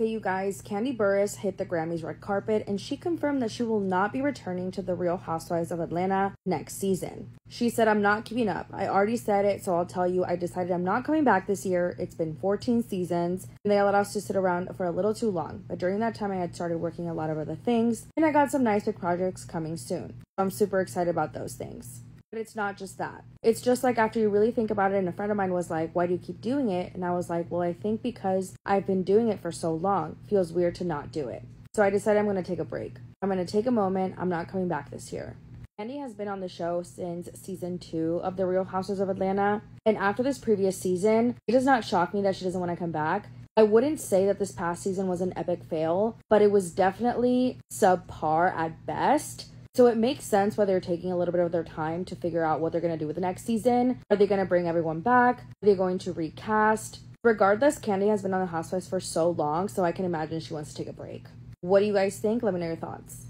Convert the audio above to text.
Okay, you guys, Kandi Burruss hit the Grammys red carpet and she confirmed that she will not be returning to The Real Housewives of Atlanta next season. She said, I'm not keeping up. I already said it, so I'll tell you, I decided I'm not coming back this year. It's been 14 seasons, and they allowed us to sit around for a little too long. But during that time, I had started working a lot of other things, and I got some nice big projects coming soon. So I'm super excited about those things. But it's not just that. It's just like after you really think about it, and a friend of mine was like, Why do you keep doing it? And I was like, Well, I think because I've been doing it for so long, feels weird to not do it. So I decided I'm gonna take a break. I'm gonna take a moment. I'm not coming back this year. Kandi has been on the show since season two of The Real Houses of Atlanta. And after this previous season, it does not shock me that she doesn't want to come back. I wouldn't say that this past season was an epic fail, but it was definitely subpar at best. So it makes sense why they're taking a little bit of their time to figure out what they're going to do with the next season. Are they going to bring everyone back? Are they going to recast? Regardless, Kandi has been on the Housewives for so long, so I can imagine she wants to take a break. What do you guys think? Let me know your thoughts.